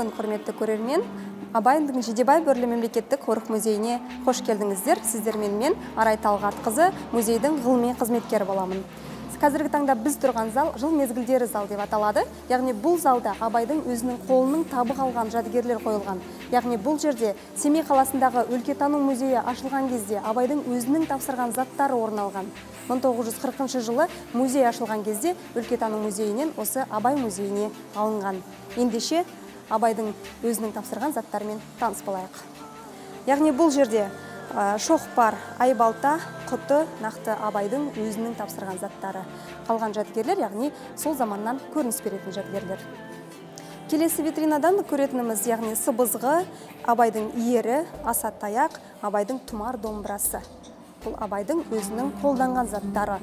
күн құрметті көрермен абайдың жидебай бөрлі мемлекеттік қорық музейіне қош келдіңіздер. Сіздермен мен арай талғатқызы музейдің ғылыми қызметкері боламын. Қазіргі таңда біз тұрған зал жыл мезгілдері зал деп аталады. Яғни бұл залда абайдың өзінің қолының табы қалған жәдігерлер қойылған. Яғни бұл жерде семей қаласындағы өлкетану музейі ашылған кезде абайдың өзінің тапсырған заттары орын алған. 1940 жылы музей ашылған кезде өлкетану музейінен осы абай музейіне алынған. Ендеше абайдың өзінің тапсырған заттарымен таныс болайық. Яғни бұл жерде шоқпар айбалта құты нақты абайдың өзінің тапсырған заттары. Қалған жәдігерлер яғни сол заманнан көрініс беретін жәдігерлер. Келесі витринадан көретініміз яғни сыбызғы абайдың иері аса таяқ абайдың тұмар домбырасы. Бұл абайдың өзінің қолданған заттары.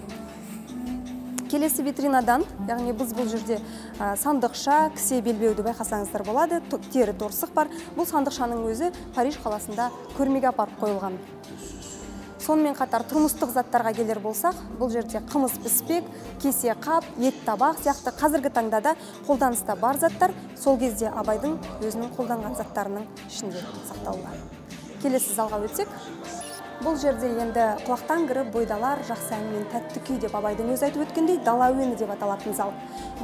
Келесі витринадан яғни біз бұл жерде сандықша кісе белбеуді байқасаңыздар болады. Тері торсық бар. Бұл сандықшаның өзі париж қаласында көрмеге апарып қойылған. Сонымен қатар тұрмыстық заттарға келер болсақ бұл жерде қымыз піспек кесе қап ет табақ сияқты қазіргі таңда да қолданыста бар заттар. Сол кезде абайдың өзінің қолданған заттарының ішінде сақталған келесі залға өтсек. Бұл жерде енді құлақтан кіріп бойдалар жақсы ән мен тәтті күй деп абайдың өзі айтып өткендей дала әуені деп аталатын зал.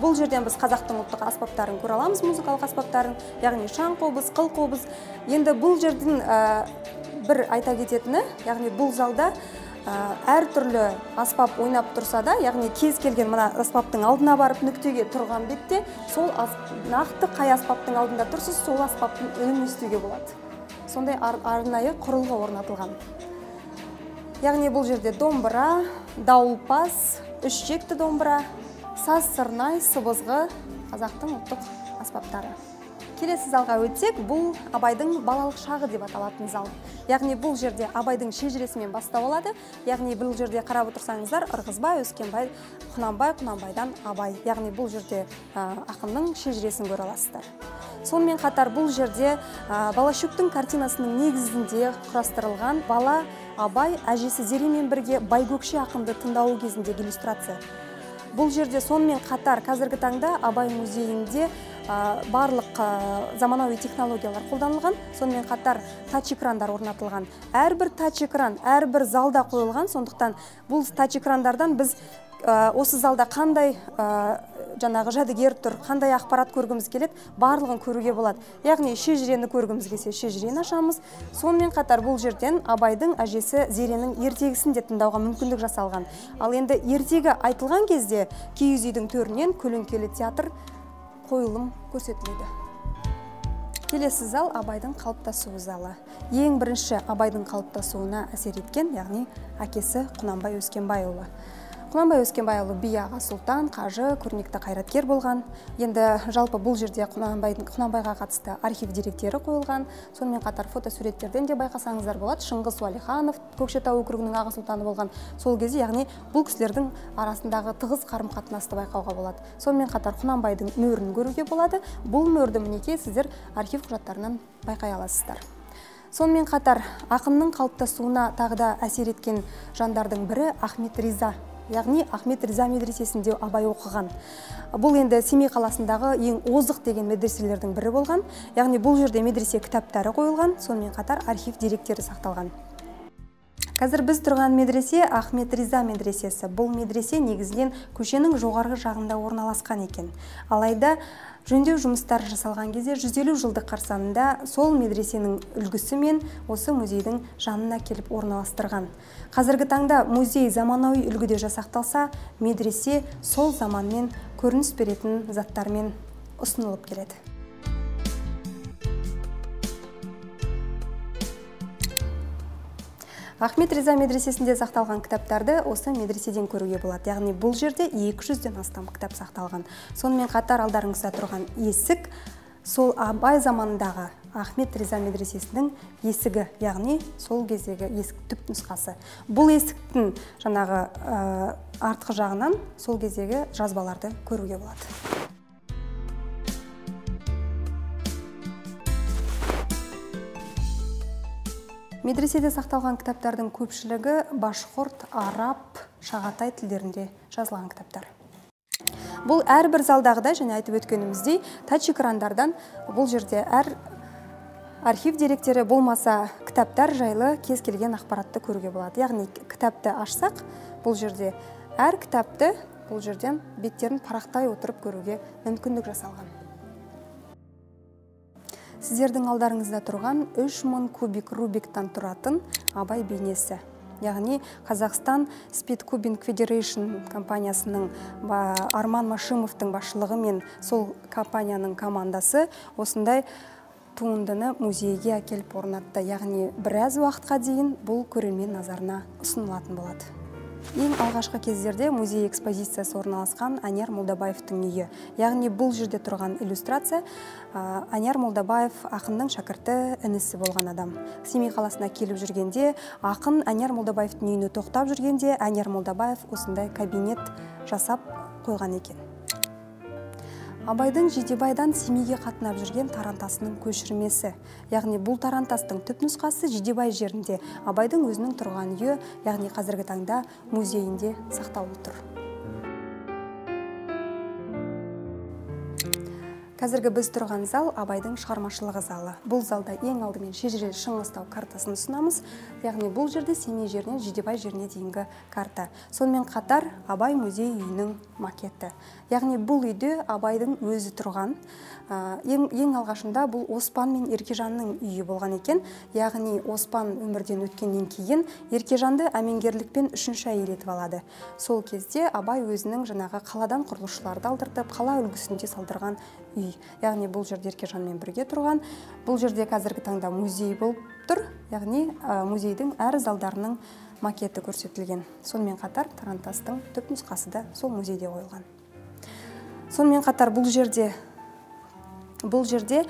Бұл жерден біз қазақтың ұлттық аспаптарын көре аламыз музыкалық аспаптарын яғни шаң қобыз қыл қобыз. Енді бұл жердің бір айта кететіні яғни бұл залда әртүрлі аспап ойнап тұрса да яғни кез келген мына аспаптың алдына барып нүктеге тұрған бетте сол нақты қай аспаптың алдында тұрсыз сол аспаптың үнін естуге болады. Сондай арнайы құрылғы орнатылған. Яғни бұл жерде домбыра дауылпаз үш жекті домбыра саз сырнай сыбызғы қазақтың ұлттық аспаптары. Келесі залға өтсек бұл абайдың балалық шағы деп аталатын зал. Яғни бұл жерде абайдың шежіресімен бастау алады. Яғни бұл жерде қарап отырсаңыздар ырғызбай өскенбай құнанбай құнанбайдан абай. Яғни бұл жерде ақынның шежіресін көре аласыздар. Сонымен қатар бұл жерде балашөктің картинасының негізінде құрастырылған бала абай әжесі зеремен бірге байгөкше ақынды тыңдауы кезіндегі иллюстрация. Бұл жерде сонымен қатар қазіргі таңда абай музейінде барлық заманауи технологиялар қолданылған. Сонымен қатар тач экрандар орнатылған. Әрбір тач экран әрбір залда қойылған. Сондықтан бұл тач экрандардан біз осы залда қандай жаңағы жәдігер тұр қандай ақпарат көргіміз келеді барлығын көруге болады. Яғни шежірені көргіміз келсе шежірені ашамыз. Сонымен қатар бұл жерден абайдың әжесі зеренің ертегісін де тыңдауға мүмкіндік жасалған. Ал енді ертегі айтылған кезде киіз үйдің төрінен көлеңкелі театр қойылым көрсетіледі. Келесі зал абайдың қалыптасуы залы. Ең бірінші абайдың қалыптасуына әсер еткен яғни әкесі құнанбай өскенбайұлы. Құнанбай өскенбайұлы би аға сұлтан қажы көрнекті қайраткер болған. Енді жалпы бұл жерде құнанбайдың құнанбайға қатысты архив деректері қойылған. Сонымен қатар фотосуреттерден де байқасаңыздар болады. Шыңғыс уәлиханов көкшетау округінің аға сұлтаны болған. Сол кезде яғни бұл кісілердің арасындағы тығыз қарым қатынасты байқауға болады. Сонымен қатар құнанбайдың мөрін көруге болады. Бұл мөрді мінекей сіздер архив құжаттарынан байқай аласыздар. Сонымен қатар ақынның қалыптасуына тағы да әсер еткен жандардың бірі ахмет риза. Яғни ахмет риза медресесінде абай оқыған. Бұл енді семей қаласындағы ең озық деген медреселердің бірі болған. Яғни бұл жерде медресе кітаптары қойылған. Сонымен қатар архив деректері сақталған. Қазір біз тұрған медресе ахмет риза медресесі. Бұл медресе негізінен көшенің жоғарғы жағында орналасқан екен. Алайда жөндеу жұмыстары жасалған кезде 150 жылдық қарсаңында сол медресенің үлгісімен осы музейдің жанына келіп орналастырған. Қазіргі таңда музей заманауи үлгіде жасақталса медресе сол заманмен көрініс беретін заттармен ұсынылып келеді. Ахмет риза медресесінде сақталған кітаптарды осы медреседен көруге болады. Яғни бұл жерде 200-ден астам кітап сақталған. Сонымен қатар алдарыңызда тұрған есік сол абай заманындағы ахмет риза медресесінің есігі яғни сол кездегі есік түп нұсқасы. Бұл есіктің жаңағы артқы жағынан сол кездегі жазбаларды көруге болады. Медреседе сақталған кітаптардың көпшілігі башқұрт араб шағатай тілдерінде жазылған кітаптар. Бұл әрбір залдағыдай және айтып өткеніміздей тач экрандардан бұл жерде әр архив деректері болмаса кітаптар жайлы кез келген ақпаратты көруге болады. Яғни кітапты ашсақ бұл жерде әр кітапты бұл жерден беттерін парақтай отырып көруге мүмкіндік жасалған. Сіздердің алдарыңызда тұрған 3000 кубик рубиктан тұратын абай бейнесі. Яғни қазақстан speed cubing federation компаниясының арман машимовтың басшылығымен сол компанияның командасы осындай туындыны музейге әкеліп орнатты. Яғни біраз уақытқа дейін бұл көрермен назарына ұсынылатын болады. Ең алғашқы кездерде музей экспозициясы орналасқан әнияр молдабаевтың үйі. Яғни бұл жерде тұрған иллюстрация әнияр молдабаев ақынның шәкірті інісі болған адам. Семей қаласына келіп жүргенде ақын әнияр молдабаевтың үйіне тоқтап жүргенде әнияр молдабаев осындай кабинет жасап қойған екен. Абайдың жидебайдан семейге қатынап жүрген тарантасының көшірмесі. Яғни бұл тарантастың түпнұсқасы жидебай жерінде абайдың өзінің тұрған үйі яғни қазіргі таңда музейінде сақтаулы тұр қазіргі біз тұрған зал абайдың шығармашылығы залы. Бұл залда ең алдымен шежірелі шыңғыстау картасын ұсынамыз. Яғни бұл жерде семей жерінен жидебай жеріне дейінгі карта. Сонымен қатар абай музей үйінің макеті. Яғни бұл үйде абайдың өзі тұрған. Ең, ең алғашында бұл оспан мен еркежанның үйі болған екен. Яғни оспан өмірден өткеннен кейін еркежанды әмеңгерлікпен үшінші әйел етіп алады. Сол кезде абай өзінің жаңағы қаладан құрылысшыларды алдыртып қала үлгісінде салдырған үй. Яғни бұл жерде еркежанмен бірге тұрған. Бұл жерде қазіргі таңда музей болып тұр. Яғни музейдің әр залдарының макеті көрсетілген. Сонымен қатар тарантастың түпнұсқасы да сол музейде қойылған. Сонымен қатар бұл жерде бұл жерде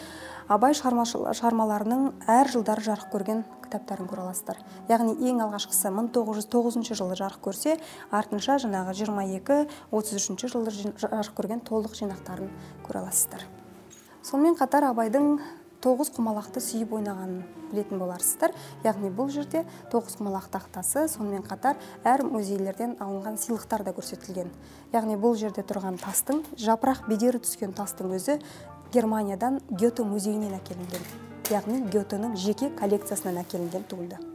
абай шығармаларының әр жылдары жарық көрген кітаптарын көре аласыздар. Яғни ең алғашқысы 1909 жылы жарық көрсе артынша жаңағы 22-33 жылы жарық көрген толық жинақтарын көре аласыздар. Сонымен қатар абайдың тоғыз құмалақты сүйіп ойнағанын білетін боларсыздар. Яғни бұл жерде тоғыз құмалақ тақтасы сонымен қатар әр музейлерден алынған сыйлықтар да көрсетілген. Яғни бұл жерде тұрған тастың жапырақ бедері түскен тастың өзі германиядан гете музейінен әкелінген. Яғни гетенің жеке коллекциясынан әкелінген туынды.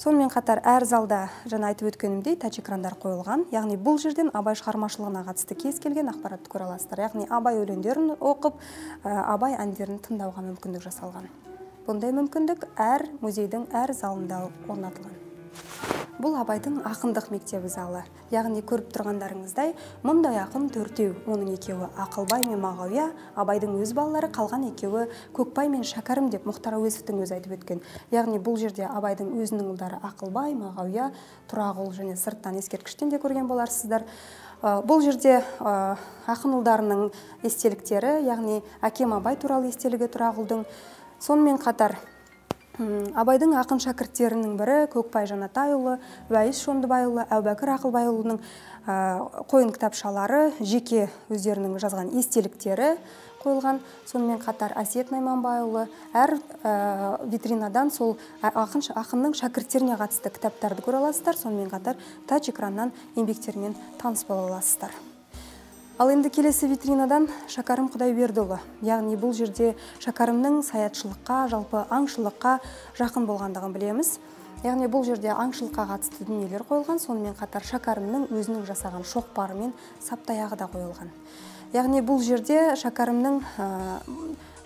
Сонымен қатар әр залда жаңа айтып өткенімдей тач экрандар қойылған. Яғни бұл жерден абай шығармашылығына қатысты кез келген ақпаратты көре аласыздар. Яғни абай өлеңдерін оқып абай әндерін тыңдауға мүмкіндік жасалған. Бұндай мүмкіндік әр музейдің әр залында орнатылған. Бұл абайдың ақындық мектебі залы. Яғни көріп тұрғандарыңыздай мұндай ақын төртеу оның екеуі ақылбай мен мағауия абайдың өз балалары қалған екеуі көкбай мен шәкәрім деп мұхтар әуезовтің өзі айтып өткен. Яғни бұл жерде абайдың өзінің ұлдары ақылбай мағауия тұрағұл және сырттан ескерткіштен де көрген боларсыздар. Бұл жерде ақын ұлдарының естеліктері яғни әкем абай туралы естелігі тұрағұлдың. Сонымен қатар абайдың ақын шәкірттерінің бірі көкбай жанатайұлы уәйіс шондыбайұлы әубәкір ақылбайұлының қойын кітапшалары жеке өздерінің жазған естеліктері қойылған. Сонымен қатар әсет найманбайұлы әр витринадан сол ақын, ақынның шәкірттеріне қатысты кітаптарды көре аласыздар. Сонымен қатар тач экраннан еңбектерімен таныс бола аласыздар. Ал енді келесі витринадан шәкәрім құдайбердіұлы. Яғни бұл жерде шәкәрімнің саятшылыққа жалпы аңшылыққа жақын болғандығын білеміз. Яғни бұл жерде аңшылыққа қатысты дүниелер қойылған сонымен қатар шәкәрімнің өзінің жасаған шоқпары мен саптаяғы да қойылған. Яғни бұл жерде шәкәрімнің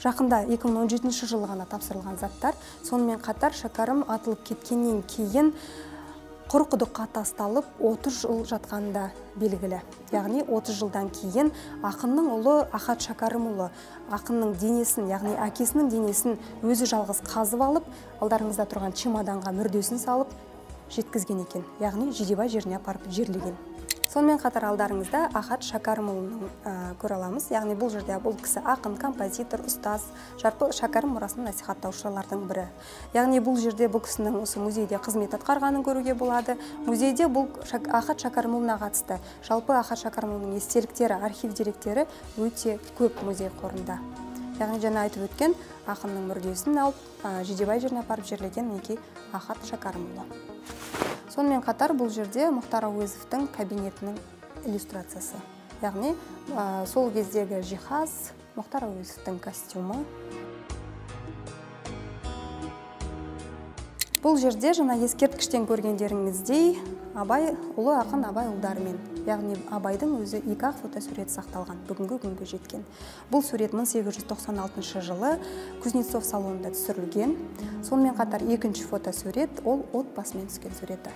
жақында 2017 жылы ғана тапсырылған заттар сонымен қатар шәкәрім атылып кеткеннен кейін құр құдыққа тасталып 30 жыл жатқаны да белгілі. Яғни 30 жылдан кейін ақынның ұлы ахат шәкәрімұлы ақынның денесін яғни әкесінің денесін өзі жалғыз қазып алып алдарыңызда тұрған чемоданға мүрдесін салып жеткізген екен. Яғни жидебай жеріне апарып жерлеген. Сонымен қатар алдарыңызда ахат шәкәрімұлын ә, көре аламыз. Яғни бұл жерде бұл кісі ақын композитор ұстаз жарпы шәкәрім мұрасын насихаттаушылардың бірі. Яғни бұл жерде бұл кісінің осы музейде қызмет атқарғанын көруге болады. Музейде бұл ахат шәкәрімұлына қатысты жалпы ахат шәкәрімұлының естеліктері архив деректері өте көп музей қорында. Яғни жаңа айтып өткен ақынның мүрдесін алып жидебай жеріне апарып жерлеген мінекей ахат шәкәрімұлы. Сонымен қатар бұл жерде мұхтар әуезовтің кабинетінің иллюстрациясы. Яғни сол кездегі жиһаз мұхтар әуезовтің костюмы. Бұл жерде жаңа ескерткіштен көргендеріңіздей абай ұлы ақын абай ұлдарымен яғни абайдың өзі екі ақ фотосурет сақталған бүгінгі күнге жеткен. Бұл сурет 1896 жылы кузнецов салонында түсірілген. Сонымен қатар екінші фотосурет ол отбасымен түскен суреті.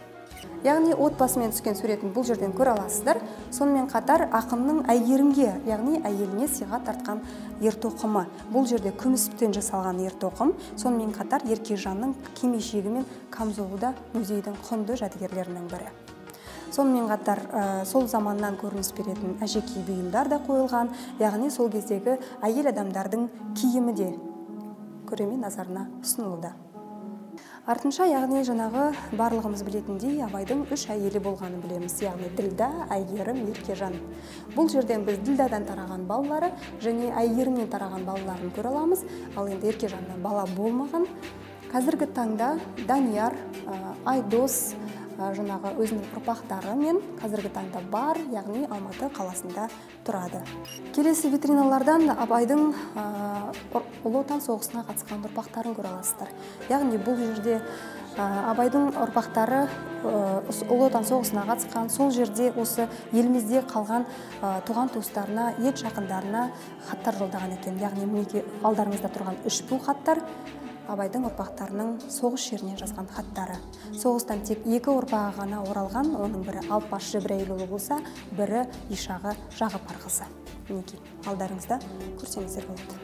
Яғни отбасымен түскен суретін бұл жерден көре аласыздар. Сонымен қатар ақынның әйгерімге яғни әйеліне сыйға тартқан ертоқымы. Бұл жерде күмістен жасалған ертоқым. Сонымен қатар еркежанның кимешегі мен камзолы да музейдің құнды жәдігерлерінің бірі. Сонымен қатар ә, сол заманнан көрініс беретін әшекей бұйымдар да қойылған. Яғни сол кездегі әйел адамдардың киімі де көрермен назарына ұсынылды артынша яғни жаңағы барлығымыз білетіндей абайдың үш әйелі болғанын білеміз. Яғни ділда әйгерім еркежан. Бұл жерден біз ділдадан тараған балалары және әйгерімнен тараған балаларын көре аламыз. Ал енді еркежаннан бала болмаған. Қазіргі таңда данияр айдос жаңағы өзінің ұрпақтары мен қазіргі таңда бар яғни алматы қаласында тұрады. Келесі витриналардан абайдың ұлы отан соғысына қатысқан ұрпақтарын көре аласыздар. Яғни бұл жерде абайдың ұрпақтары ұлы отан соғысына қатысқан сол жерде осы елімізде қалған туған туыстарына ет жақындарына хаттар жолдаған екен. Яғни мінекей алдарыңызда тұрған үш бұл хаттар. Абайдың ұрпақтарының соғыс жерінен жазған хаттары. Соғыстан тек екі ұрпағы ғана оралған оның бірі алпаш жібірәйілұлы болса бірі ишағы жағыпар қызы мінекей алдарыңызда көрсеңіздер болады.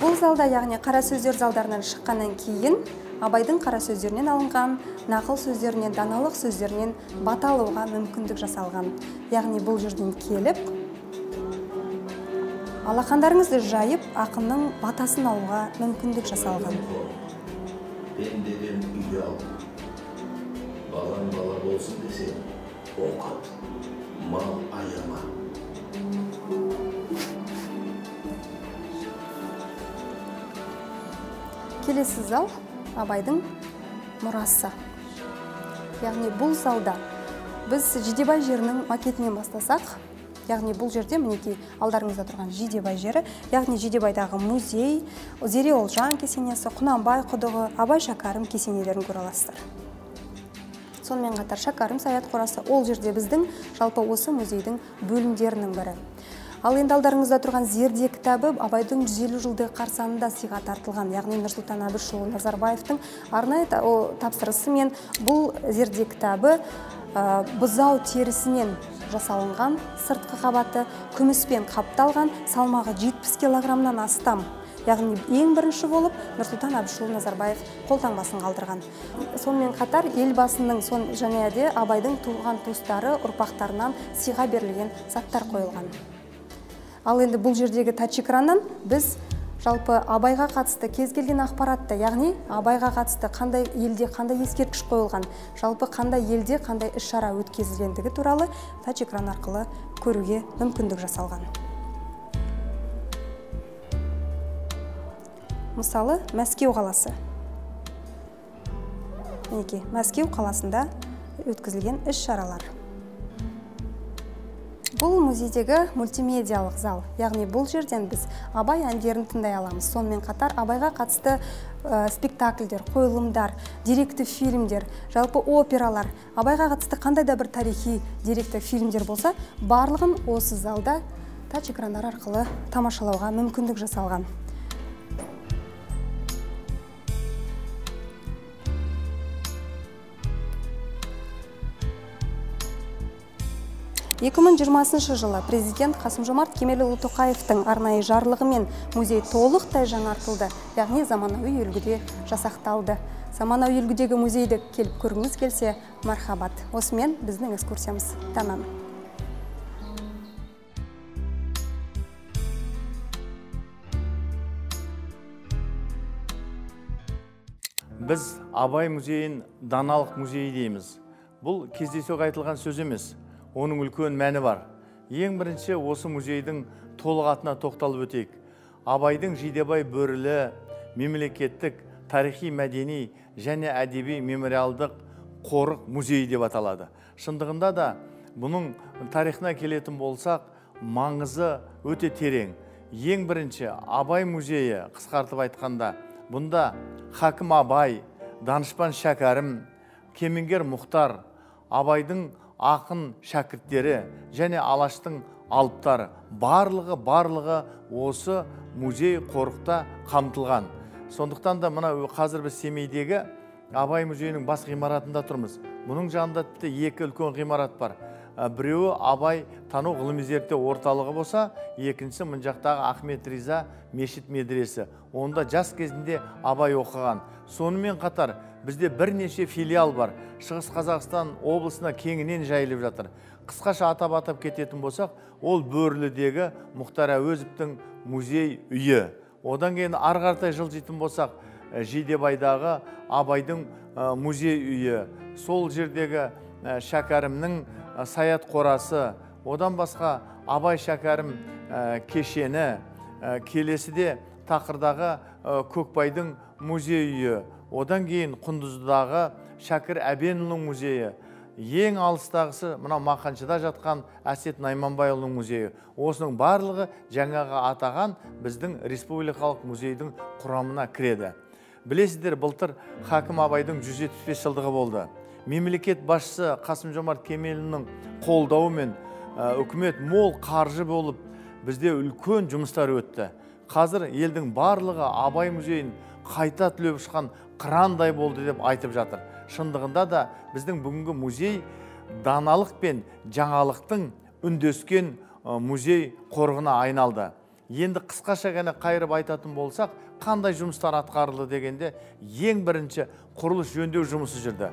Бұл залда яғни қара сөздер залдарынан шыққаннан кейін абайдың қара сөздерінен алынған нақыл сөздерінен даналық сөздерінен бата алуға мүмкіндік жасалған. Яғни бұл жерден келіп алақандарыңызды жайып ақынның батасын алуға мүмкіндік жасалған. Пендеден ұял балаң бала болсын десе оқыт мал аяма. Келесі зал абайдың мұрасы. Яғни бұл залда біз жидебай жерінің макетінен бастасақ яғни бұл жерде мінекей алдарыңызда тұрған жидебай жері яғни жидебайдағы музей зере олжан кесенесі құнанбай құдығы абай шәкәрім кесенелерін көре аласыздар. Сонымен қатар шәкәрім саят қорасы ол жерде біздің жалпы осы музейдің бөлімдерінің бірі. Ал енді алдарыңызда тұрған зерде кітабы абайдың жүз елу жылдығы қарсаңында сыйға тартылған. Яғни нұрсұлтан әбішұлы назарбаевтың арнайы тапсырысымен бұл зерде кітабы бұзау терісінен жасалынған сыртқы қабаты күміспен қапталған салмағы 70 килограммнан астам. Яғни ең бірінші болып нұрсұлтан әбішұлы назарбаев қолтаңбасын қалдырған. Сонымен қатар елбасының сон және де абайдың туған туыстары ұрпақтарынан сыйға берілген заттар қойылған. Ал енді бұл жердегі тач экраннан біз жалпы абайға қатысты кез келген ақпаратты яғни абайға қатысты қандай елде қандай ескерткіш қойылған жалпы қандай елде қандай іс шара өткізілгендігі туралы тач экран арқылы көруге мүмкіндік жасалған. Мысалы мәскеу қаласы. Мінекей мәскеу қаласында өткізілген іс шаралар бұл музейдегі мультимедиалық зал. Яғни бұл жерден біз абай әндерін тыңдай аламыз. Сонымен қатар абайға қатысты ә, спектакльдер қойылымдар деректі фильмдер жалпы опералар. Абайға қатысты қандай да бір тарихи деректі фильмдер болса барлығын осы залда тач экрандар арқылы тамашалауға мүмкіндік жасалған. 2020 жылы президент қасым жомарт кемелұлы тоқаевтың арнайы жарлығымен музей толықтай жаңартылды яғни заманауи үлгіде жасақталды. Заманауи үлгідегі музейді келіп көргіңіз келсе мархабат. Осымен біздің экскурсиямыз тәмам біз абай музейін даналық музейі дейміз. Бұл кездейсоқ айтылған сөз емес. Оның үлкен мәні бар. Ең бірінші осы музейдің толық атына тоқталып өтейік. Абайдың жидебай бөрілі мемлекеттік тарихи мәдени және әдеби мемориалдық қорық музей деп аталады. Шындығында да бұның тарихына келетін болсақ маңызы өте терең. Ең бірінші абай музейі қысқартып айтқанда бұнда хакім абай данышпан шәкәрім кемеңгер мұхтар абайдың ақын шәкірттері және алаштың алыптары барлығы барлығы осы музей қорықта қамтылған. Сондықтан да мына қазір біз семейдегі абай музейінің бас ғимаратында тұрмыз. Мұның жанында тіпті екі үлкен ғимарат бар. Біреуі абай тану ғылыми зерттеу орталығы болса екіншісі мына жақтағы ахмет риза мешіт медресі. Онда жас кезінде абай оқыған. Сонымен қатар бізде бірнеше филиал бар. Шығыс қазақстан облысына кеңінен жайылып жатыр. Қысқаша атап атап кететін болсақ ол бөрлідегі мұхтар әуезовтің музей үйі. Одан кейін ары қаратай жылжитын болсақ жидебайдағы абайдың музей үйі. Сол жердегі шәкәрімнің саят қорасы. Одан басқа абай шәкәрім кешені келесіде тақырдағы көкбайдың музей үйі. Одан кейін құндыздағы шәкір әбенұлының музейі. Ең алыстағысы мына мақаншыда жатқан әсет найманбайұлының музейі. Осының барлығы жаңағы атаған біздің республикалық музейдің құрамына кіреді. Білесіздер былтыр хакім абайдың 175 жылдығы болды. Мемлекет басшысы қасым жомарт кемелұлының қолдауымен үкімет мол қаржы болып бізде үлкен жұмыстар өтті. Қазір елдің барлығы абай музейін қайта түлеп ұшқан қырандай болды деп айтып жатыр. Шындығында да біздің бүгінгі музей даналық пен жаңалықтың үндескен музей қорығына айналды. Енді қысқаша ғана қайырып айтатын болсақ қандай жұмыстар атқарылды дегенде ең бірінші құрылыс жөндеу жұмысы жүрді.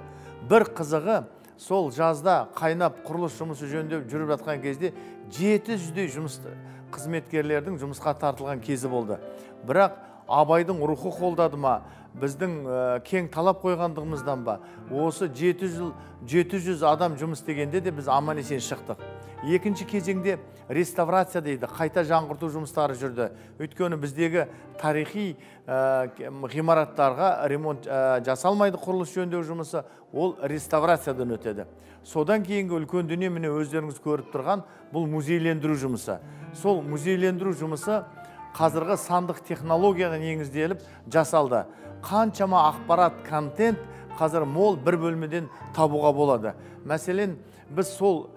Бір қызығы сол жазда қайнап құрылыс жұмысы жөндеп жүріп жатқан кезде жеті жүздей жұмыс қызметкерлердің жұмысқа тартылған кезі болды. Бірақ абайдың рухы қолдады ма? Біздің кең талап қойғандығымыздан ба? Осы жеті жыл жеті жүз адам жұмыс дегенде де біз аман есен шықтық. Екінші кезеңде реставрация дейді қайта жаңғырту жұмыстары жүрді. Өйткені біздегі тарихи ғимараттарға ремонт жасалмайды құрылыс жөндеу жұмысы ол реставрациядан өтеді. Содан кейінгі үлкен дүние міне өздеріңіз көріп тұрған бұл музейлендіру жұмысы. Сол музейлендіру жұмысы қазіргі сандық технологияға негізделіп жасалды. Қаншама ақпарат контент қазір мол бір бөлмеден табуға болады. Мәселен біз сол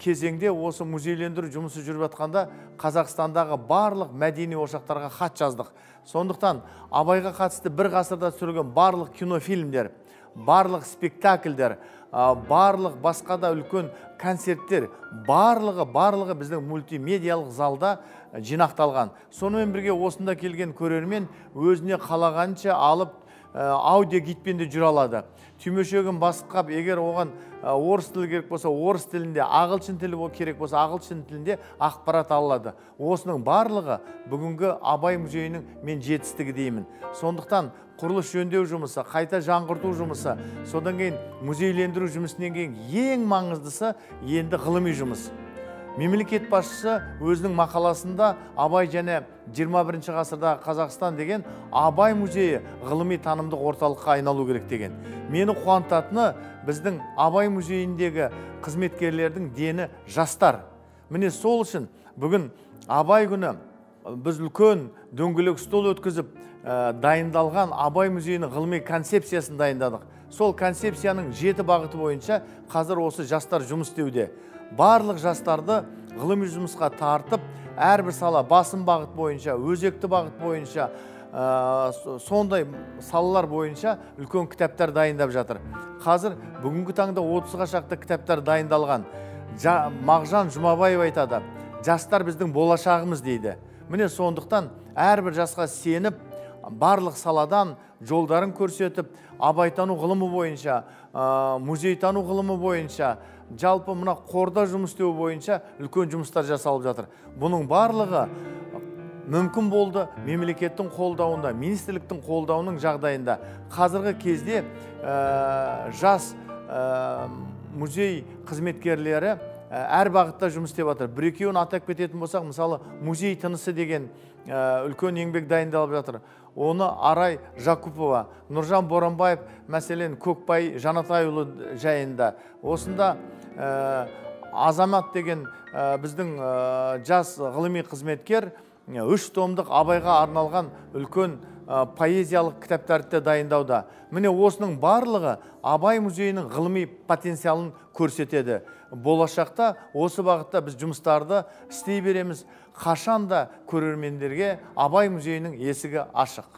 кезеңде осы музейлендіру жұмысы жүріп жатқанда қазақстандағы барлық мәдени ошақтарға хат жаздық. Сондықтан абайға қатысты бір ғасырда түсірілген барлық кинофильмдер барлық спектакльдер барлық басқа да үлкен концерттер барлығы барлығы біздің мультимедиялық залда жинақталған. Сонымен бірге осында келген көрермен өзіне қалағанша алып аудио гидпен де жүре алады түймешегін басқап егер оған орыс тілі керек болса орыс тілінде ағылшын тілі керек болса ағылшын тілінде ақпарат алады. Осының барлығы бүгінгі абай музейінің мен жетістігі деймін. Сондықтан құрылыс жөндеу жұмысы қайта жаңғырту жұмысы содан кейін музейлендіру жұмысынан кейін ең маңыздысы енді ғылыми жұмыс. Мемлекет басшысы өзінің мақаласында абай және 21 ғасырдағы қазақстан деген абай музейі ғылыми танымдық орталыққа айналу керек деген. Мені қуантатыны біздің абай музейіндегі қызметкерлердің дені жастар. Міне сол үшін бүгін абай күні біз үлкен дөңгелек стол өткізіп дайындалған абай музейінің ғылыми концепциясын дайындадық. Сол концепцияның жеті бағыты бойынша қазір осы жастар жұмыс істеуде. Барлық жастарды ғылыми жұмысқа тартып әрбір сала басым бағыт бойынша өзекті бағыт бойынша сондай салалар бойынша үлкен кітаптар дайындап жатыр. Қазір бүгінгі таңда отызға шақты кітаптар дайындалған. Мағжан жұмабаев айтады жастар біздің болашағымыз дейді. Міне сондықтан әрбір жасқа сеніп барлық саладан жолдарын көрсетіп абайтану ғылымы бойынша музейтану ғылымы бойынша жалпы мына қорда жұмыс істеу бойынша үлкен жұмыстар жасалып жатыр. Бұның барлығы мүмкін болды мемлекеттің қолдауында министрліктің қолдауының жағдайында. Қазіргі кезде жас музей қызметкерлері әр бағытта жұмыс істеп жатыр. Бір екеуін атап кететін болсақ мысалы музей тынысы деген үлкен еңбек дайындалып жатыр. Оны арай жакупова нұржан боранбаев мәселен көкбай жанатайұлы жайында. Осында азамат деген біздің жас ғылыми қызметкер үш томдық абайға арналған үлкен поэзиялық кітаптарды дайындауда. Міне осының барлығы абай музейінің ғылыми потенциалын көрсетеді. Болашақта осы бағытта біз жұмыстарды істей береміз. Қашан да көрермендерге абай музейінің есігі ашық.